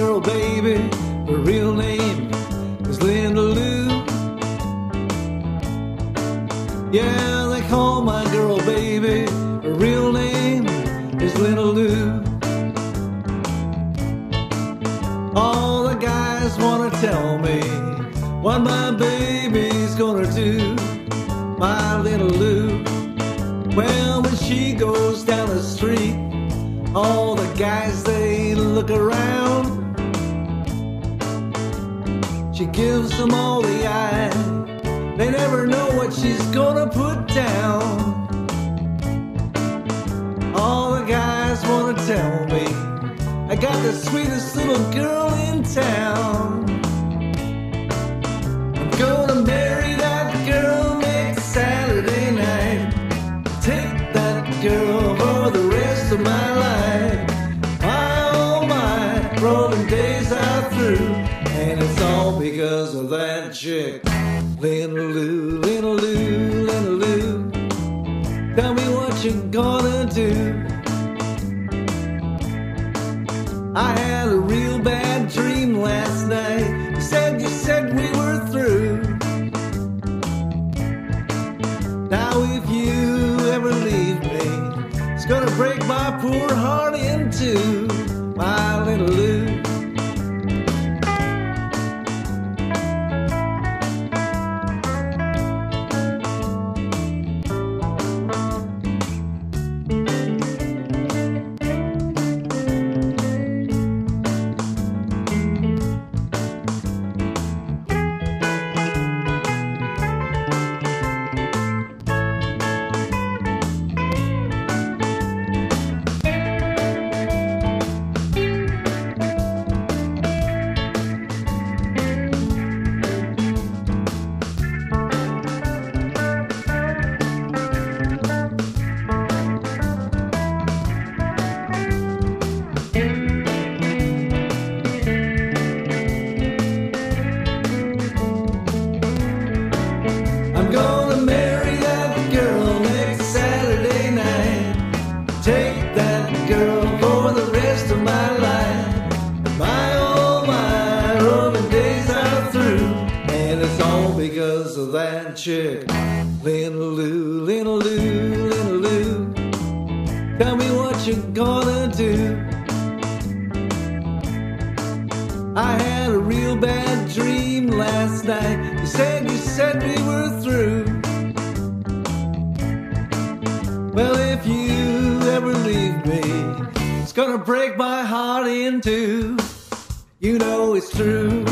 girl, baby. Her real name is Linda Lou. Yeah, they call my girl, baby. Her real name is Linda Lou. All the guys wanna tell me what my baby's gonna do. My little Lou. Well, when she goes down the street, all the guys they look around. She gives them all the eye. They never know what she's gonna put down. All the guys wanna tell me I got the sweetest little girl in town. Rolling days are through, and it's all because of that chick. Linda Lou, Linda Lou. Tell me what you're gonna do. I had a real bad dream last night. You said you said we were through. Now if you ever leave me, it's gonna break my poor heart in two, my little Lou. Chick, Linda Lou, Linda Lou, Linda Lou. Tell me what you're gonna do. I had a real bad dream last night. You said you said we were through. Well, if you ever leave me, it's gonna break my heart in two. You know it's true.